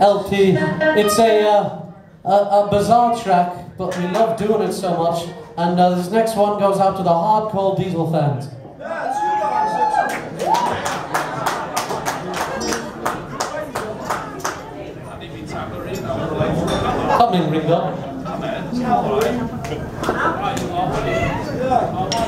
LP. It's a, uh, a, a, bizarre track, but we love doing it so much. And uh, this next one goes out to the hardcore Beatle fans. Come in, Ringo. Come in.